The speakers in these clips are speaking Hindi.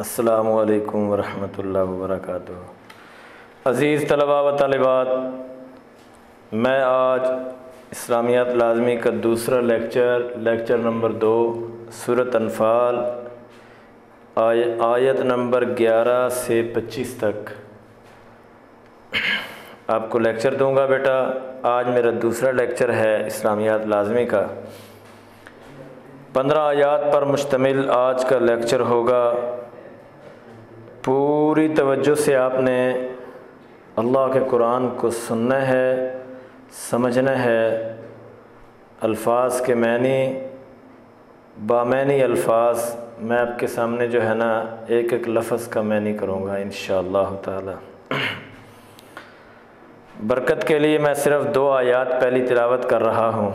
असलकम वरहमल वबरक अज़ीज़ तलबा व तलबात मैं आज इस्लामियात लाजमी का दूसरा लेक्चर लेक्चर नंबर दो सूरत अनफ़ाल आय, आयत नंबर 11 से 25 तक। आपको लेक्चर दूँगा बेटा। आज मेरा दूसरा लेक्चर है इस्लामियात लाजमी का। पंद्रह आयात पर मुश्तमिल आज का लेक्चर होगा। पूरी तवज्जो से आपने अल्लाह के कुरान को सुनना है, समझना है। अल्फाज के मैनी, बामैनी अल्फाज मैं आपके सामने जो है ना, एक एक लफ्ज़ का मैनी करूँगा इन ताला। बरकत के लिए मैं सिर्फ़ दो आयात पहली तिलावत कर रहा हूँ।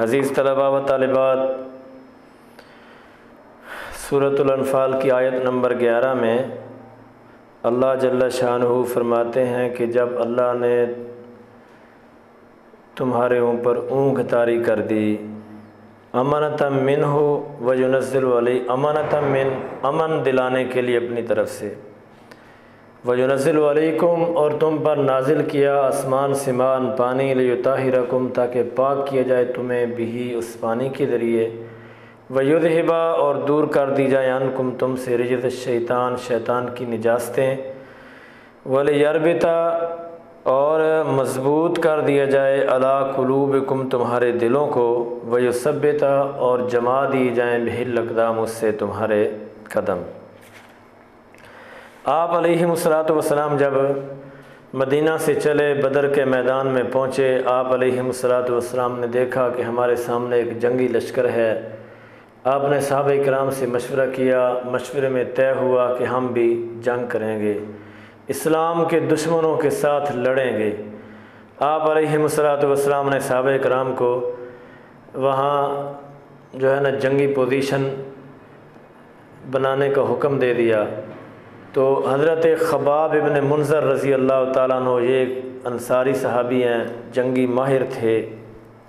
अज़ीज़ तलबा व तालिबात सूरतुलनफ़ाल की आयत नंबर 11 में अल्लाह जल्ला शाहू फरमाते हैं कि जब अल्लाह ने तुम्हारे ऊपर ऊँघ तारी कर दी। अमानतम मिन हो वजुनज़ल वाली। अमानतम मिन, अमन दिलाने के लिए अपनी तरफ़ से। वजुनज़ल वालेकुम, और तुम पर नाजिल किया आसमान सिमान पानी। लताहिरकुम ताकि पाक किया जाए तुम्हें भी उस पानी के ज़रिए। वयुदहिबा, और दूर कर दी जाए अनकुम तुम से रिजत शैतान शैतान की निजास्तें। वल यरबिता और मज़बूत कर दिया जाए, अला कुलूबकुम, तुम्हारे दिलों को वयुसभ्यता और जमा दिए जाएँ बहिल लकदाम उससे तुम्हारे कदम। आप वसलाम जब मदीना से चले, बदर के मैदान में पहुँचे, आप वसलाम ने देखा कि हमारे सामने एक जंगी लश्कर है। आपने साहब कराम से मशवरा किया, मशवरे में तय हुआ कि हम भी जंग करेंगे। इस्लाम के दुश्मनों के साथ लड़ेंगे। आप वसलाम ने साहब कराम को वहाँ जो है ना जंगी पोजीशन बनाने का हुक्म दे दिया। तो हज़रत ख़बाब इबन मुनजर रज़ी अल्लाह तु ये अंसारी सहाबी हैं, जंगी माहिर थे,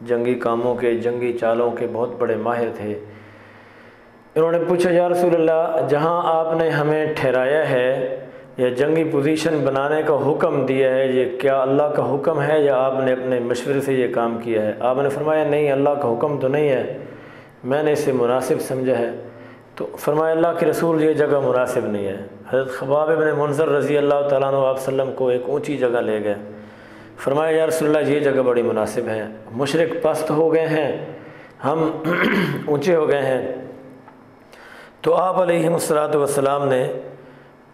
जंगी कामों के, जंगी चालों के बहुत बड़े माहिर थे। इन्होंने पूछा, या रसूल अल्लाह जहाँ आपने हमें ठहराया है या जंगी पोजीशन बनाने का हुक्म दिया है। ये क्या अल्लाह का हुक्म है या आपने अपने मशवरे से ये काम किया है? आपने फरमाया, नहीं, अल्लाह का हुक्म तो नहीं है। मैंने इसे मुनासिब समझा है। तो फरमाया, अल्लाह के रसूल, ये जगह मुनासिब नहीं है। हज़रत खबाब इबन मंजर रज़ी अल्लाह तसम को एक ऊँची जगह ले गए। फरमाया, या रसोल्ला ये जगह बड़ी मुनासिब है। मुशरक पस्त हो गए हैं। हम ऊँचे हो गए हैं। तो आप वसलाम ने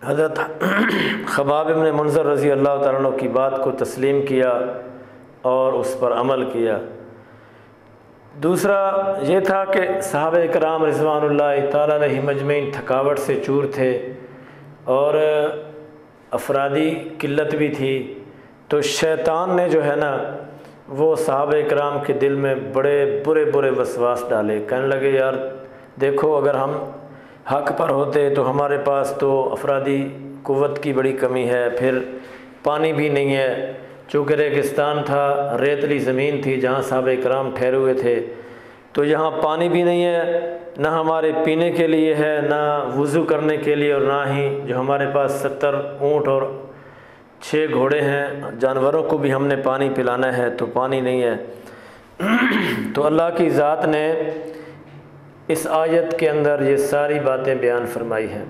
हज़रत खबाब इबन मंजर रज़ी अल्लाह तु की बात को तस्लीम किया और उस पर अमल किया। दूसरा ये था कि साहब कराम रिजवान मजमैन थकावट से चूर थे और अफरादी किल्लत भी थी। तो शैतान ने जो है ना, वो साहब कराम के दिल में बड़े बुरे बुरे वसवास डाले। कहने लगे, यार, देखो, अगर हम हक पर होते तो हमारे पास तो अफरादी क़वत की बड़ी कमी है, फिर पानी भी नहीं है। चूँकि रेगिस्तान था रेतली ज़मीन थी जहाँ साहब कराम ठहरे हुए थे। तो यहाँ पानी भी नहीं है, ना हमारे पीने के लिए है, ना वज़ू करने के लिए और ना ही जो हमारे पास सत्तर ऊँट और छः घोड़े हैं, जानवरों को भी हमने पानी पिलाना है तो पानी नहीं है। तो अल्लाह की ज़ात ने इस आयत के अंदर ये सारी बातें बयान फरमाई हैं।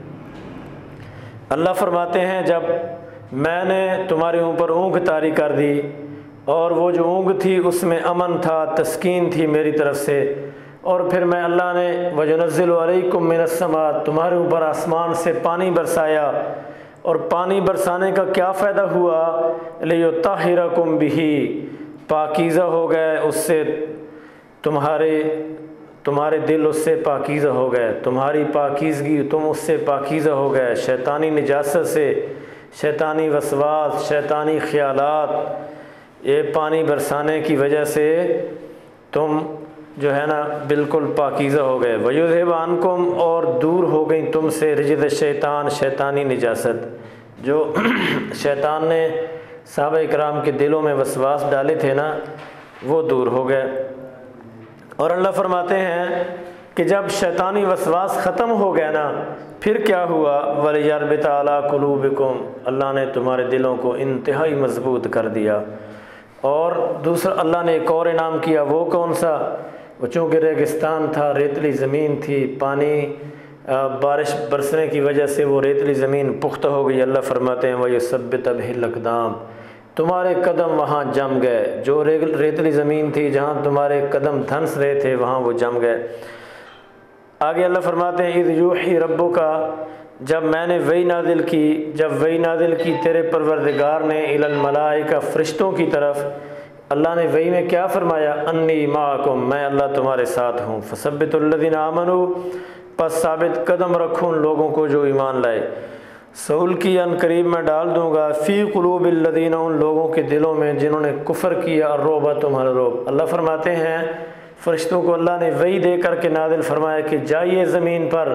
अल्लाह फरमाते हैं, जब मैंने तुम्हारे ऊपर ऊँग तारी कर दी और वो जो ऊँग थी उसमें अमन था, तस्कीन थी मेरी तरफ़ से, और फिर मैं अल्लाह ने वजनज़िलकुम मिनसमा तुम्हारे ऊपर आसमान से पानी बरसाया, और पानी बरसाने का क्या फ़ायदा हुआ? ले ताहिरकुम भी पाकिज़ा हो गए उससे तुम्हारे तुम्हारे दिल उससे पाकिज़ा हो गए, तुम्हारी पाकिज़गी तुम उससे पाकिज़ा हो गए। शैतानी निजात से, शैतानी वसवास, शैतानी ख्याल ये पानी बरसाने की वजह से तुम जो है ना बिल्कुल पाकिज़ा हो गए। वयुज़बानकुम और दूर हो गई तुमसे रिजद शैतान, शैतानी निजात जो शैतान ने साहब इकराम के दिलों में वसवास डाले थे ना, वो दूर हो गए। और अल्लाह फरमाते हैं कि जब शैतानी वसवास ख़त्म हो गया ना, फिर क्या हुआ? वलियारब ताला कुलूबिकुम, अल्लाह ने तुम्हारे दिलों को इंतहाई मज़बूत कर दिया। और दूसरा, अल्लाह ने एक और इनाम किया, वो कौन सा? वो चूँकि रेगिस्तान था, रेतली ज़मीन थी, पानी बारिश बरसने की वजह से वो रेतली ज़मीन पुख्त हो गई। अल्लाह फरमाते हैं वही सब तबहिलकदाम तुम्हारे कदम वहाँ जम गए। जो रेतली ज़मीन थी, जहाँ तुम्हारे कदम धंस रहे थे, वहाँ वो जम गए। आगे अल्लाह फरमाते हैं ईद यूही रब्बो का जब मैंने वही नादिल की, जब वही नादिल की तेरे परवरदिगार ने इलमलाए का फ़रिश्तों की तरफ़, अल्लाह ने वही में क्या फ़रमाया? अन्नी माकुम, मैं अल्लाह तुम्हारे साथ हूँ। फसबितुल्लिन आमनु, पस साबित कदम रखूँ लोगों को जो ईमान लाए। सहूल की अन करीब मैं डाल दूँगा, फ़ी कलूबिल्लदीन उन लोगों के दिलों में जिन्होंने कुफर किया और रोबा तुम्हारा रोब। अल्लाह फरमाते हैं, फ़रिश्तों को अल्लाह ने वही दे करके नादिल फरमाया कि जाइए ज़मीन पर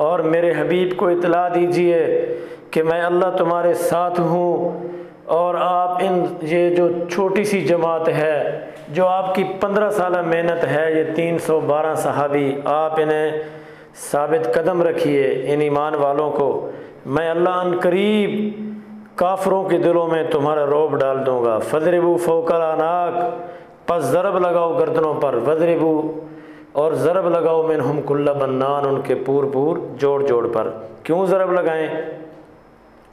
और मेरे हबीब को इतला दीजिए कि मैं अल्लाह तुम्हारे साथ हूँ और आप इन, ये जो छोटी सी जमात है, जो आपकी पंद्रह साल मेहनत है, ये तीन सौ बारह सहाबी, आप इन्हें साबित कदम रखिए इन ईमान वालों को। मैं अल्लाह करीब काफरों के दिलों में तुम्हारा रोब डाल दूँगा। फजरबू फ़ोकल अनाक पस ज़रब लगाओ गर्दनों पर। वजरबू, और ज़रब लगाओ मिन हम कुल्ला बन्नान, उनके पूर पूर जोड़ जोड़ पर। क्यों ज़रब लगाएँ?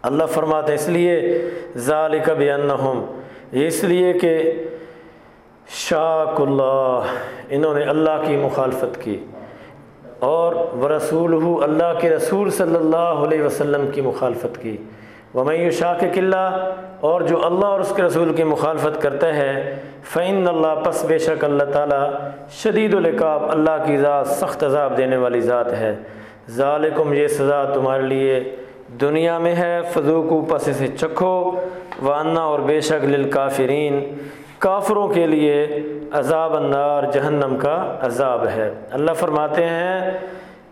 अल्लाह फरमाते इसलिए ज़ालिक बन हम ये इसलिए कि शाकुल्ला इन्होंने अल्लाह की मुखालफत की। और व रसूल अल्लाह के रसूल सल्लल्लाहु अलैहि वसल्लम की मुखालफत की। वमई शाह के किला और जो अल्लाह और उसके रसूल की मुखालफत करता है फ़ैन अल्लाह पस बेशक अल्लाह ताला अल्लाह की ज़ात, सख्त अजाब देने वाली ज़ात है। ज़ालकुम, ये सज़ा तुम्हारे लिए दुनिया में है, फ़जूकू पस से चखो। वाना और बेशक लिलकाफरीन काफरों के लिए अजाब अन्नार जहन्नम का अजाब है। अल्लाह फरमाते हैं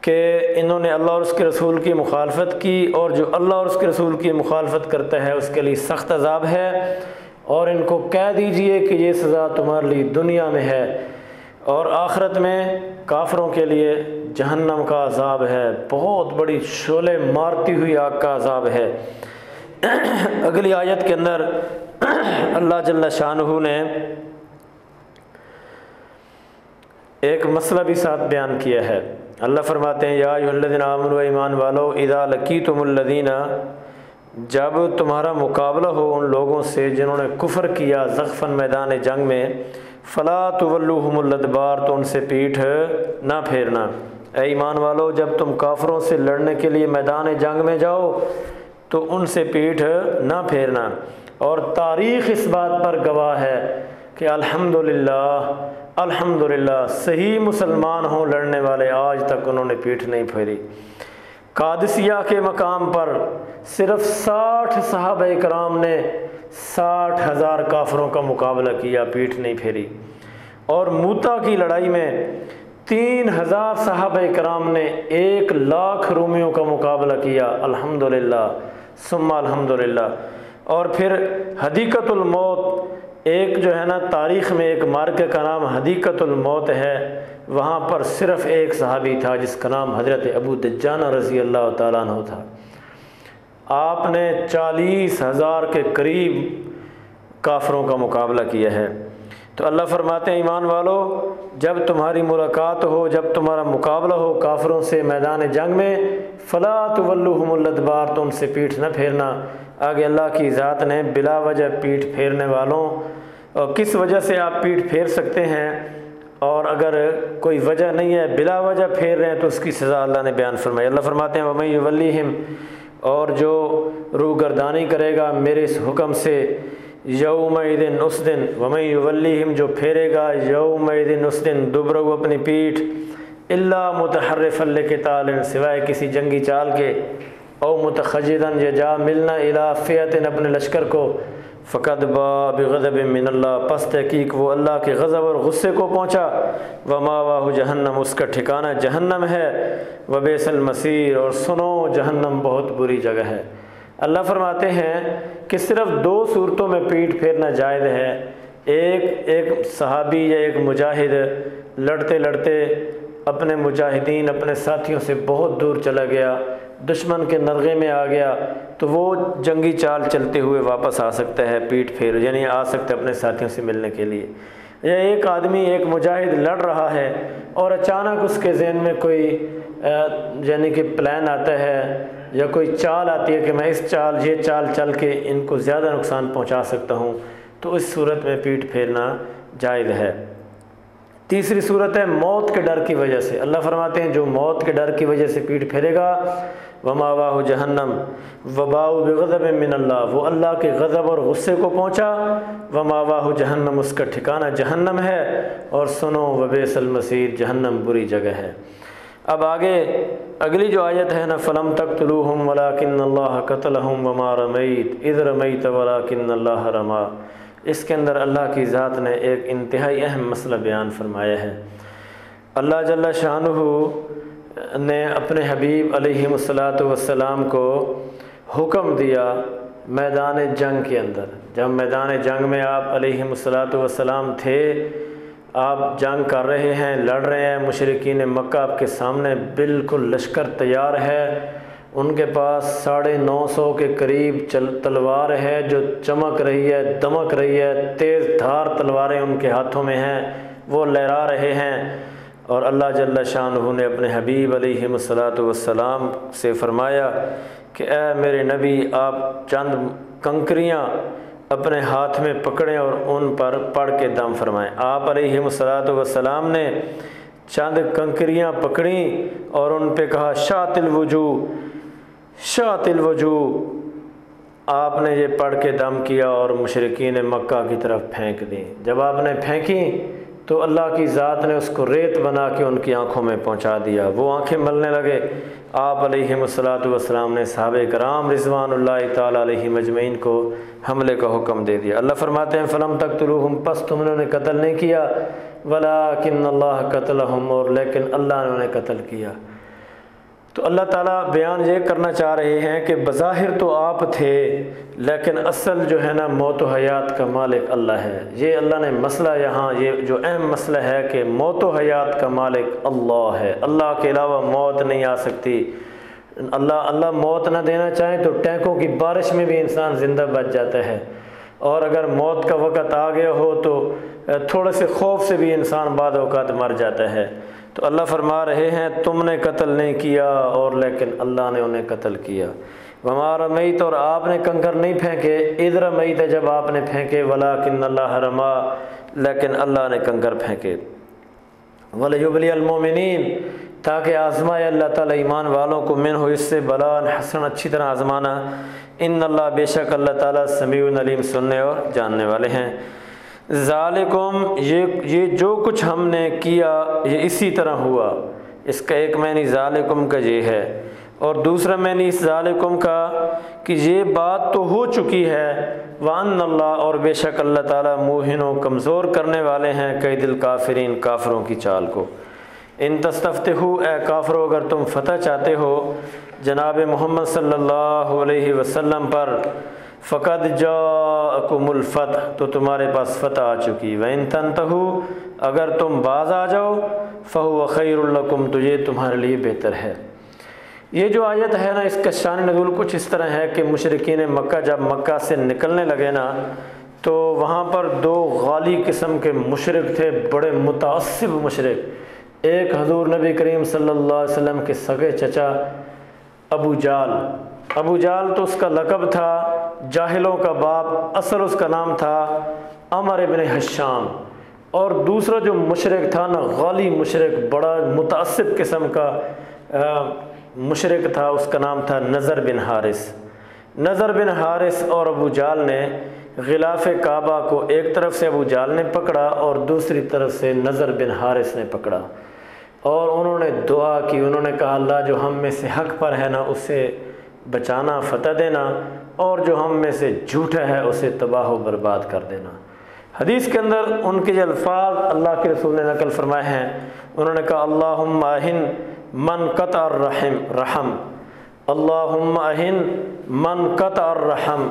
कि इन्होंने अल्लाह और उसके रसूल की मुखालफत की और जो अल्लाह और उसके रसूल की मुखालफत करता है, उसके लिए सख्त अजाब है। और इनको कह दीजिए कि ये सज़ा तुम्हारे लिए दुनिया में है और आखरत में काफरों के लिए जहन्नम का अजाब है। बहुत बड़ी शोले मारती हुई आग का अजाब है। अगली आयत के अंदर अल्लाह जल्ला शाहू ने एक मसला भी साथ बयान किया है। अल्लाह फरमाते हैं यादिन आमन ईमान वालो इदा लकी तुमल्लिना जब तुम्हारा मुकाबला हो उन लोगों से जिन्होंने कुफर किया जख्फन मैदान जंग में, फ़ला तवल्लुहमुल्लदबार तो उनसे पीठ ना फेरना। ए ईमान वालो, जब तुम काफरों से लड़ने के लिए मैदान जंग में जाओ तो उनसे पीठ ना फेरना। और तारीख़ इस बात पर गवाह है कि अल्हम्दुलिल्लाह अल्हम्दुलिल्लाह, सही मुसलमान हों लड़ने वाले आज तक उन्होंने पीठ नहीं फेरी। कादसिया के मकाम पर सिर्फ़ साठ साहब कराम ने साठ हज़ार काफरों का मुकाबला किया, पीठ नहीं फेरी। और मूता की लड़ाई में तीन हज़ार साहब कराम ने एक लाख रूमियों का मुकाबला किया, अल्हम्दुलिल्लाह, सुम्मा अल्हम्दुलिल्लाह। और फिर हदीकतुलमौत एक जो है ना, तारीख़ में एक मार्के का नाम हदीकतुलमौत है, वहाँ पर सिर्फ़ एक सहाबी था, जिसका नाम हज़रत अबू दजाना रज़ी अल्लाह तु था। आपने चालीस हज़ार के करीब काफरों का मुकाबला किया है। तो अल्लाह फरमाते हैं, ईमान वालो, जब तुम्हारी मुलाकात हो, जब तुम्हारा मुकाबला हो काफरों से मैदान जंग में, फ़ला तवल्लुहमुल्लदबार तो उनसे पीठ न फेरना। आगे अल्लाह की ज़ात ने बिला वजह पीठ फेरने वालों, और किस वजह से आप पीठ फेर सकते हैं? और अगर कोई वजह नहीं है, बिला वजह फेर रहे हैं तो उसकी सज़ा अल्लाह ने बयान फरमाई। अल्लाह फरमाते हैं वमई वल्लिम और जो रूगरदानी करेगा मेरे इस हुक्म से यौम दिन उस दिन वमई वल्लिम जो फेरेगा यौम दिन उस दिन दुबरु अपनी पीठ अल्ला मतहर फल के ताल सिवाय किसी जंगी चाल के ओ मुतखजन या जा मिलना इलाफ़ियत अपने लश्कर को। फ़कत बागज़ब मिनल्ला पस तहकीक, वो अल्लाह के गज़ब और गुस्से को पहुँचा। व मावाह जहन्नम, उसका ठिकाना जहन्नम है। व बेसल मसीर और सुनो, जहन्नम बहुत बुरी जगह है। अल्लाह फरमाते हैं कि सिर्फ़ दो सूरतों में पीठ फेरना जायज़ है। एक एक सहाबी या एक मुजाहिद लड़ते लड़ते अपने मुजाहिदीन, अपने साथियों से बहुत दूर चला गया, दुश्मन के नरगे में आ गया तो वो जंगी चाल चलते हुए वापस आ सकता है पीठ फेर, यानी आ सकता है अपने साथियों से मिलने के लिए। या एक आदमी, एक मुजाहिद लड़ रहा है और अचानक उसके जहन में कोई यानी कि प्लान आता है या कोई चाल आती है कि मैं इस चाल, ये चाल चल के इनको ज़्यादा नुकसान पहुँचा सकता हूँ तो इस सूरत में पीठ फेरना जायज़ है। तीसरी सूरत है मौत के डर की वजह से। अल्लाह फरमाते हैं, जो मौत के डर की वजह से पीठ फेरेगा वमावाह जहन्नम, वबाउ बेगज़ब मिन अल्लाह वो अल्लाह के गज़ब और गुस्से को पहुँचा वमावाह जहन्नम, उसका ठिकाना जहन्नम है, और सुनो, वबेसल मसीर जहन्नम बुरी जगह है। अब आगे, अगली जो आयत है ना, फ़लम तक तलूहम वलाकिन अल्लाह कतलहम वमा रमईत इध रमईत वलाकिन अल्लाह रमा। इसके अंदर अल्लाह की ज़ात ने एक इंतहाई अहम मसला बयान फरमाया है। अल्लाह जल्ला शाह ने अपने हबीब वसलाम को हुक्म दिया मैदान जंग के अंदर। जब मैदान जंग में आप वसलाम थे आप जंग कर रहे हैं, लड़ रहे हैं, मशरकिन मक्का आपके सामने बिल्कुल लश्कर तैयार है। उनके पास साढ़े नौ सौ के करीब चल, तलवार है जो चमक रही है, दमक रही है, तेज़ धार तलवारें उनके हाथों में हैं, वो लहरा रहे हैं। और अल्लाह जल्ला शाह ने अपने हबीब वसलाम से फ़रमाया कि, ए मेरे नबी, आप चंद कंकरियाँ अपने हाथ में पकड़ें और उन पर पढ़ के दम फरमाएँ। आप वसलाम ने चंद कंकरियाँ पकड़ी और उन पे कहा, शातिल वज़ू शातिल वज़ू। आपने ये पढ़ के दम किया और मशरकिन मक्का की तरफ़ फेंक दी। जब आपने फेंकी तो अल्लाह की ज़ात ने उसको रेत बना के उनकी आँखों में पहुँचा दिया। वो आँखें मलने लगे। आप वसलाम ने साहब कराम रिजवान तजमैन को हमले का हुक्म दे दिया। अल्लाह फरमाते हैं, फ़लम तक तुलूहम पस तुम उन्होंने कत्ल नहीं किया। वला किन अल्लाह कत्ल और लेकिन अल्लाह ने उन्हें कत्ल किया। तो अल्लाह ताला बयान ये करना चाह रहे हैं कि बज़ाहिर तो आप थे, लेकिन असल जो है ना, मौत हयात का मालिक अल्लाह है। ये अल्लाह ने मसला यहाँ, ये जो अहम मसला है कि मौत हयात का मालिक अल्लाह है। अल्लाह के अलावा मौत नहीं आ सकती। अल्लाह अल्लाह मौत ना देना चाहें तो टैंकों की बारिश में भी इंसान ज़िंदा बच जाता है। और अगर मौत का वक़्त आ गया हो तो थोड़े से खौफ से भी इंसान बाद अवत मर जाता है। तो अल्लाह फरमा रहे हैं, तुमने कत्ल नहीं किया और लेकिन अल्लाह ने उन्हें कत्ल किया। हमारा मईत और आपने कंकर नहीं फेंके इधर मई मईत जब आपने फेंके वला किन अल्लाह रमा, लेकिन अल्लाह ने कंकर फेंके। वलयुबलमिन ताकि आज़माए अल्लाह ताला ईमान वालों को मिन हो, इससे बला हसन अच्छी तरह आज़माना। इन अल्लाह बेशक अल्लाह ताला समी नलीम सुनने और जानने वाले हैं। ज़ालिकुम, ये ये जो कुछ हमने किया, ये इसी तरह हुआ। इसका एक मैनी ज़ालिकुम का ये है और दूसरा मैंने इस ज़ालिकुम का कि ये बात तो हो चुकी है वान अल्लाह और बेशक अल्लाह ताला मोहिन, कमज़ोर करने वाले हैं, कई दिल काफरीन, काफरों की चाल को। इन तस्तफ़ते हो ए काफरो, अगर तुम फ़तह चाहते हो, जनाब मोहम्मद सल्लल्लाहु अलैहि वसल्लम पर फ़कत जाकुमुलफ़त तो तुम्हारे पास फ़तह आ चुकी वन तन तहु अगर तुम बाज आ जाओ फ़हु खैरकुम तो ये तुम्हारे लिए बेहतर है। ये जो आयत है ना, इसका शान नजूल कुछ इस तरह है कि मशरकिन मक्का, जब मक्का से निकलने लगे ना तो वहाँ पर दो गाली किस्म के मशरक थे, बड़े मुतासब मशरक। एक हजूर नबी करीम अलैहि वसल्लम के सगे चचा, अबू जाल। अबू जाल तो उसका लकब था जाहिलों का बाप असल उसका नाम था अमर इबन हशाम। और दूसरा जो मशरक था ना, गाली मशरक, बड़ा मुतासब किस्म का मशरक था, उसका नाम था नज़र बिन हारिस। नज़र बिन हारिस और अबू जाल ने गिलाफ काबा को एक तरफ़ से अबू जाल ने पकड़ा और दूसरी तरफ़ से नज़र बिन हारिस ने पकड़ा। और उन्होंने दुआ की, उन्होंने कहा, अल्लाह जो हम में से हक पर है ना, उसे बचाना, फ़तह देना। और जो हम में से झूठा है, उसे तबाह बर्बाद कर देना। हदीस के अंदर उनके जो अल्फाज अल्लाह के रसूल ने नकल फरमाए हैं, उन्होंने कहा अल्लाहिन मन कत और रहम। रहम अल्लाहिन मन कत और रहम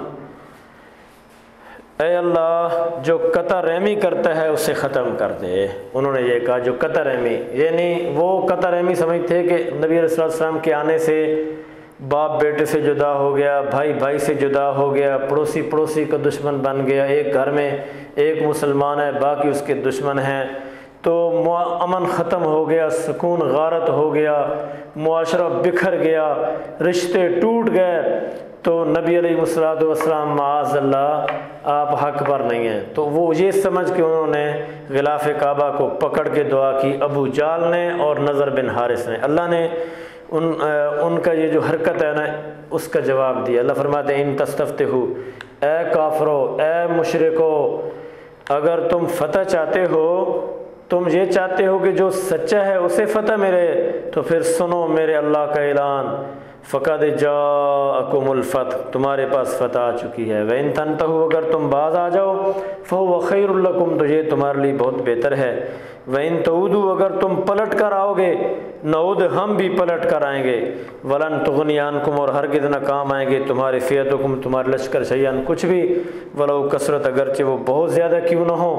अल्लाह, जो कतर रहमी करता है, उसे ख़त्म कर दे। उन्होंने ये कहा, जो कतर रहमी यानी वो कतर रहमी समझते कि नबी रसूल अलैहि के आने से बाप बेटे से जुदा हो गया, भाई भाई से जुदा हो गया, पड़ोसी पड़ोसी का दुश्मन बन गया, एक घर में एक मुसलमान है, बाकी उसके दुश्मन हैं। तो अमन ख़त्म हो गया, सुकून गारत हो गया, मुआशरा बिखर गया, रिश्ते टूट गए। तो नबी वसलाम माजल्ला आप हक पर नहीं हैं। तो वो ये समझ के उन्होंने गिलाफ काबा को पकड़ के दुआ की, अबू जाल ने और नज़र बिन हारिस ने। अल्लाह ने उन उनका ये जो हरकत है ना, उसका जवाब दिया। अल्लाह फरमाते इन तस्तफ़ते हो ए काफरो, ए मुशरको, अगर तुम फतह चाहते हो, तुम ये चाहते हो कि जो सच्चा है, उसे फ़तह मिले तो फिर सुनो मेरे अल्लाह का ऐलान। फ़कद जाकुमुलफ़त तुम्हारे पास फ़तह आ चुकी है। व इन तन अगर तुम बाज आ जाओ फ़ो खैरकुम तो ये तुम्हारे लिए बहुत बेहतर है। व इन तऊदू, अगर तुम पलट कर आओगे, नऊद हम भी पलट कर आएँगे। वलन तुगनियानकुम और हर कितना काम आएँगे। तुम्हारे फ़ियतुकुम तुम्हारे लश्कर शैन कुछ भी। वलो कसरत, अगरचे वो बहुत ज़्यादा क्यों ना हो।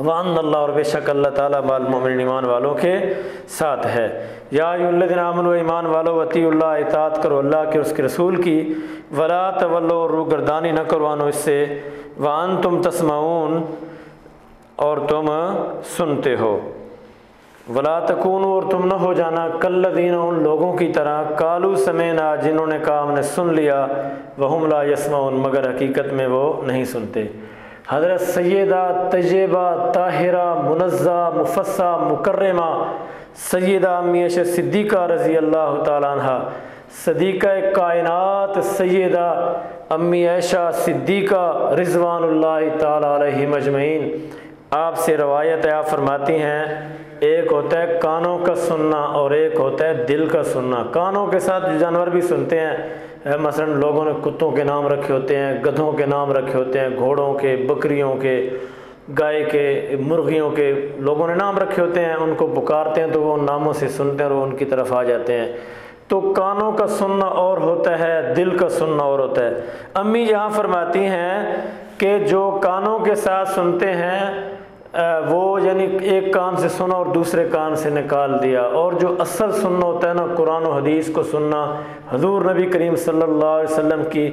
वान अल्लाह, और बेशक अल्लाह ताला बालमिन ईमान वालों के साथ है। या यादिन आमन ईमान वालो वतील्ला इतात करो अल्लाह के, उसके रसूल की। वला तवल्लो रूगरदानी न करवानो इससे। वान तुम तस्माउन और तुम सुनते हो। वला तकून और तुम न हो जाना। कल्लदीन, उन लोगों की तरह। कालू समेना, जिन्होंने कहा, हमने सुन लिया। वह वहमला यसमाउन, मगर हकीकत में वो नहीं सुनते। हज़रत सैदा तयबा ताहिरा मुनज़ा मुफसा मुकर्रमा सैदा मीश सिद्दीक़ा रज़ी अल्लाह तहा सदीक़ा कायनात सैदा अम्मी ऐशा सिद्दीक़ा रिजवान तजमैन आपसे रवायत आप फरमाती हैं, एक होता है कानों का सुनना और एक होता है दिल का सुनना। कानों के साथ जानवर भी सुनते हैं मसलन लोगों ने कुत्तों के नाम रखे होते हैं, गधों के नाम रखे होते हैं, घोड़ों के, बकरियों के, गाय के, मुर्गियों के, लोगों ने नाम रखे होते हैं, उनको पुकारते हैं तो वो उन नामों से सुनते हैं और उनकी तरफ़ आ जाते हैं। तो कानों का सुनना और होता है, दिल का सुनना और होता है। अम्मी यहाँ फरमाती हैं कि जो कानों के साथ सुनते हैं वो यानी एक कान से सुना और दूसरे कान से निकाल दिया। और जो असल सुनना होता है ना, कुरान और हदीस को सुनना, हजूर नबी करीम सल्लल्लाहु अलैहि वसल्लम की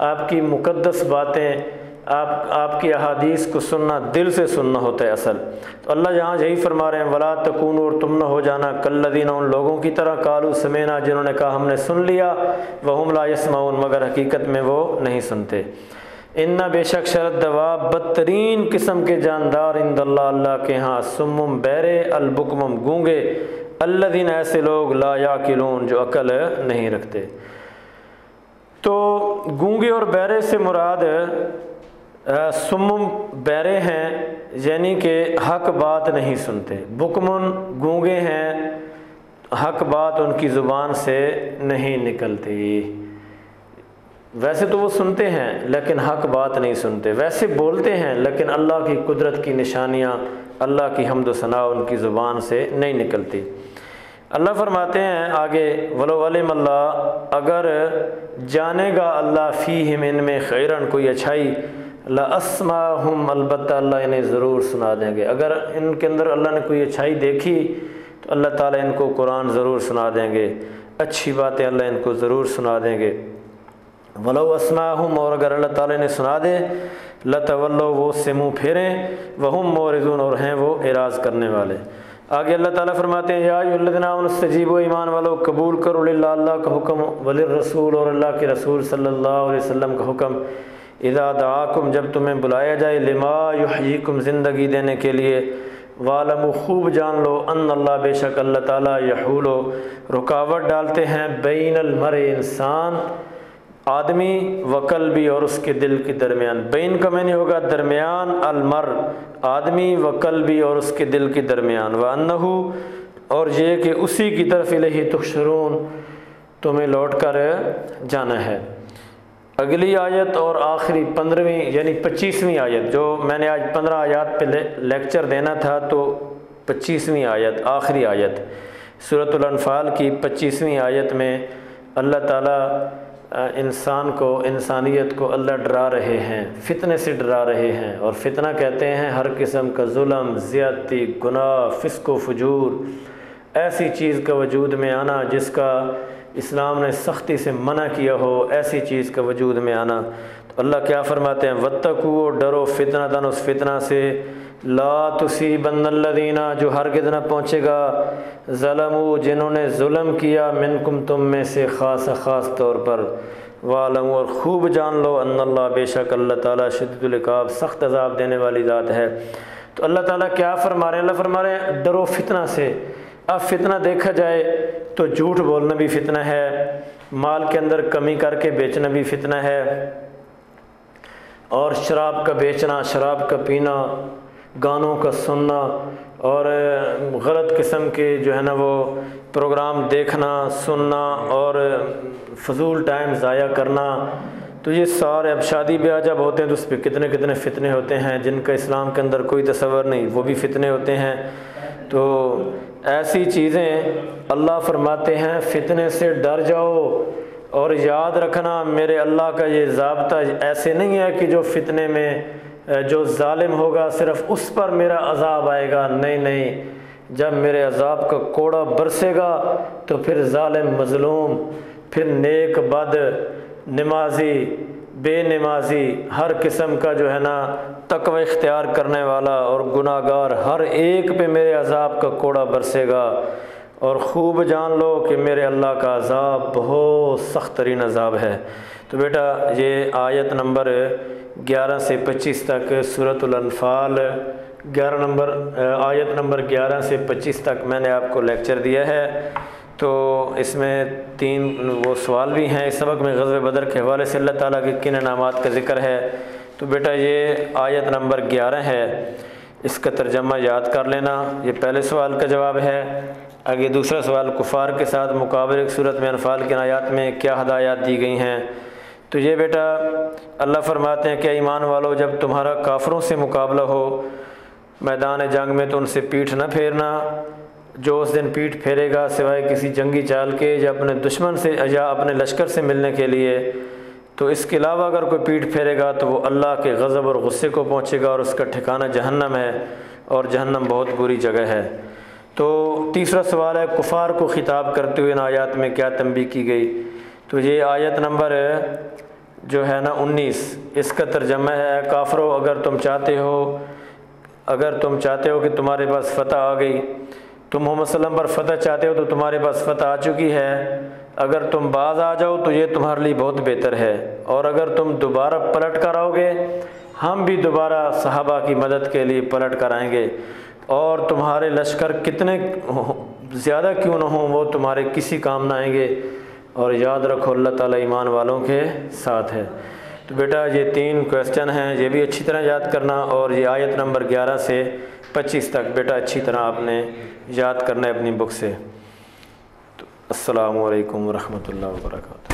आपकी मुकद्दस बातें, आप, आपकी अहादीस को सुनना, दिल से सुनना होता है असल। तो अल्लाह यहाँ यही फरमा रहे हैं, वला तकून और तुम न हो जाना, कल्लदीन उन लोगों की तरह, कालू समेना जिन्होंने कहा हमने सुन लिया वह हमला यसमाउन मगर हकीकत में वो नहीं सुनते। इन्ना बेशक शरद दवा बदतरीन किस्म के जानदार इन अल्लाह के यहाँ सुम बैरे अलबुकम गूँगे अल्लादीन ऐसे लोग ला या किलून जो अकल नहीं रखते। तो गूँगे और बैरे से मुराद सुम बैरे हैं, यानी कि हक बात नहीं सुनते। बुकमन गूँगे हैं, हक बात उनकी ज़ुबान से नहीं निकलती। वैसे तो वो सुनते हैं, लेकिन हक बात नहीं सुनते। वैसे बोलते हैं, लेकिन अल्लाह की कुदरत की निशानियाँ, अल्लाह की हमद सना उनकी ज़ुबान से नहीं निकलती। अल्लाह फरमाते हैं आगे, वलो वलमल्ला अगर जानेगा अल्लाह फ़ी हिम इनमें खैरन कोई अच्छाई लास्मा हम अलबत् अल्लाह इन्हें ज़रूर सुना देंगे। अगर इनके अंदर अल्लाह ने कोई अच्छाई देखी तो अल्लाह ताला इनको कुरान ज़रूर सुना देंगे। अच्छी बातें अल्लाह इनको ज़रूर सुना देंगे। वलो असमा हम और अगर अल्लाह ताला ने सुना दे, लतवल्लो वो उससे मुँह फेरें, वहम मोरजून और हैं वो एराज़ करने वाले। आगे अल्लाह ताला फरमाते हैं याजीब ईमान वालों, कबूल करो अल्लाह का हुक्म वली रसूल और अल्लाह के रसूल सल्लल्लाहु अलैहि वसल्लम का हुक्म इदा दाकुम जब तुम्हें बुलाया जाए, लिमा युहयीकुम ज़िंदगी देने के लिए, वालम खूब जान लो अन अल्लाह बेशक अल्लाह ताला यहूलो, रुकावट डालते हैं बैन मर इंसान आदमी वकल भी और उसके दिल के दरमियान, बैन का मैंने होगा दरमियान अलमर आदमी वकल भी और उसके दिल के दरमियान, व अन्नहू और ये कि उसी की तरफ़ इलही तुशरून तुम्हें लौट कर जाना है। अगली आयत और आखिरी पंद्रहवीं, यानी पच्चीसवीं आयत, जो मैंने आज पंद्रह आयत पे लेक्चर देना था तो पच्चीसवीं आयत, आखिरी आयत सूरतुलनफाल की पच्चीसवीं आयत में अल्लाह ताला इंसान को, इंसानियत को अल्लाह डरा रहे हैं, फितने से डरा रहे हैं और फितना कहते हैं, हर किस्म का जुल्म, ज़्यादती, गुनाह, फ़िस्को, फजूर, ऐसी चीज़ का वजूद में आना जिसका इस्लाम ने सख्ती से मना किया हो, ऐसी चीज़ का वजूद में आना। तो अल्लाह क्या फ़रमाते हैं? वत्तकू डरो फितना दन उस फितना से ला तुसी बन्नल्लदीना जो हर कितना पहुँचेगा। ज़लमू, जिन्होंने जुल्म किया, मिनकुम, तुम में से ख़ास ख़ास तौर पर। वालम, और खूब जान लो अल्लाह बेशक अल्लाह ताला शद्दुलकाब सख्त अजाब देने वाली ज़ात है। तो अल्लाह ताला क्या फरमा रहे हैं? अल्लाह फरमा रहे हैं, डरो फितना से। अब फितना देखा जाए तो झूठ बोलना भी फितना है। माल के अंदर कमी करके बेचना भी फितना है। और शराब का बेचना, शराब का पीना गानों का सुनना और गलत किस्म के जो है ना वो प्रोग्राम देखना, सुनना और फजूल टाइम ज़ाया करना तो ये सारे, अब शादी ब्याह जब होते हैं तो उस पर कितने कितने फितने होते हैं, जिनका इस्लाम के अंदर कोई तस्वर नहीं, वो भी फितने होते हैं। तो ऐसी चीज़ें अल्लाह फरमाते हैं, फितने से डर जाओ और याद रखना, मेरे अल्लाह का ये जबता ऐसे नहीं है कि जो फितने में जो ालिम होगा, सिर्फ़ उस पर मेरा अजाब आएगा। नहीं नहीं, जब मेरे अजाब का कोड़ा बरसेगा तो फिर ालिम मज़लूम, फिर नेक बद, नमाजी, बेनमाजी, हर किस्म का जो है ना, तकव इख्तियार करने वाला और गुनागार हर एक पे मेरे अजाब का कोड़ा बरसेगा। और ख़ूब जान लो कि मेरे अल्लाह का अजाब बहुत सख्त तरीन अजाब है। तो बेटा, ये आयत नंबर 11 से 25 तक सूरतुलनफ़ाल 11 नंबर आयत नंबर 11 से 25 तक मैंने आपको लेक्चर दिया है। तो इसमें तीन, वो सवाल भी हैं। इस सबक में गज़ब बदर के हवाले से अल्लाह ताला के किन इनामात का ज़िक्र है? तो बेटा ये आयत नंबर ग्यारह है। इसका तर्जमा याद कर लेना। ये पहले सवाल का जवाब है। आगे दूसरा सवाल, कुफार के साथ मुकाबले सूरत में अनफाल के नायात में क्या हदायत दी गई हैं? तो ये बेटा, अल्लाह फरमाते हैं क्या ईमान वालों, जब तुम्हारा काफरों से मुकाबला हो, मैदान जंग में तो उनसे पीठ न फेरना। जो उस दिन पीठ फेरेगा, सिवाय किसी जंगी चाल के या अपने दुश्मन से, या अपने लश्कर से मिलने के लिए तो इसके अलावा अगर कोई पीठ फेरेगा तो वो अल्लाह के गज़ब और गुस्से को पहुँचेगा और उसका ठिकाना जहन्नम है और जहन्नम बहुत बुरी जगह है। तो तीसरा सवाल है, कुफार को ख़िताब करते हुए इन आयात में क्या तंबी की गई? तो ये आयत नंबर जो है ना उन्नीस, इसका तर्जमा है, काफरो, अगर तुम चाहते हो, अगर तुम चाहते हो कि तुम्हारे पास फ़तह आ गई, तुम मोहम्मद पर फ़तह चाहते हो तो तुम्हारे पास फ़तह आ चुकी है, अगर तुम बाज आ जाओ तो ये तुम्हारे लिए बहुत बेहतर है, और अगर तुम दोबारा पलट कर आओगे, हम भी दोबारा सहाबा की मदद के लिए पलट कर आएँगे, और तुम्हारे लश्कर कितने ज़्यादा क्यों ना हों, वो तुम्हारे किसी काम ना आएँगे और याद रखो, अल्लाह ताला ईमान वालों के साथ है। तो बेटा, ये तीन क्वेश्चन हैं, ये भी अच्छी तरह याद करना और ये आयत नंबर 11 से 25 तक, बेटा, अच्छी तरह आपने याद करना है अपनी बुक से। तो असलकम वरहमल रहमतुल्लाहि व बरकातहू